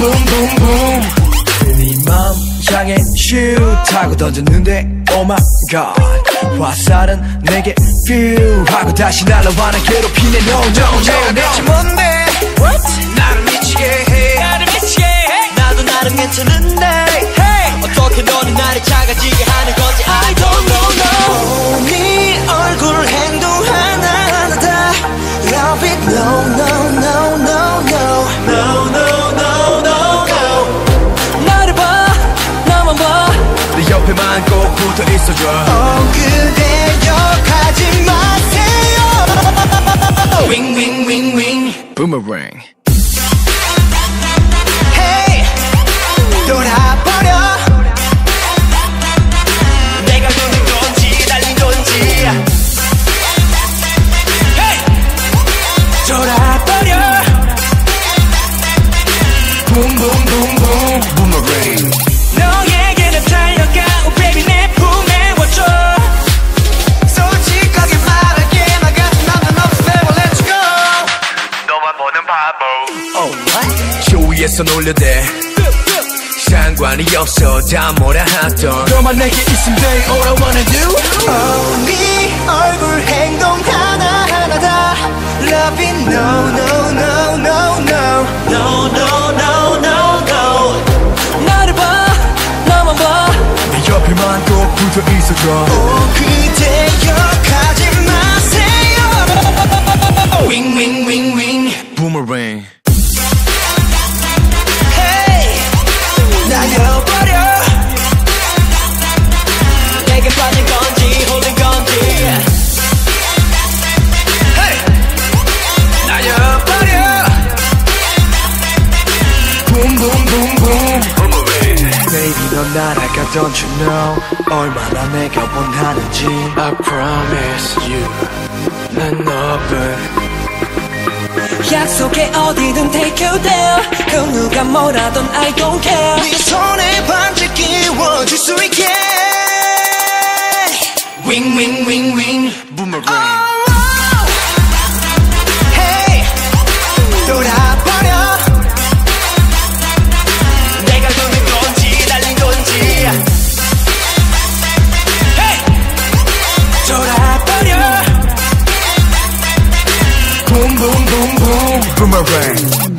Boom boom boom, 꾀 네맘 향해 슛 하고 던졌는데 Oh my god. 화살은 내게 퓨 하고 다시 날아와는 괴롭히네 No no no 대체 뭔데? What? 나를 미치게 해. 나를 미치게 해. 나도 나름 괜찮은데. Hey. 어떻게 너는 나를 작아지게 하는 거지 I don't know. Boomerang Oh? 조위에서 놀려대 상관이 없어 다 뭐라 하던 너만 내게 있으면 돼 All I wanna do Oh, 네 얼굴 행동 하나하나 다 Love it no no no no no No no no no no 나를 봐 나만 봐내 옆에만 꼭 붙어 있어줘 오 그대여 가지 마세요 Wing wing wing wing Boomerang 날려버려 내게 빠진 건지 홀린 건지 날려버려 boom boom boom Baby 넌 날아가 don't you know 얼마나 내가 원하는지 I promise you 난 너뿐 약속해 어디든 take you there 그 누가 뭐라던 I don't care Wing wing wing Boomerang Hey 돌아버려 내가 도는 건지 달린 건지 Hey 돌아버려 Boom boom boom boom Boomerang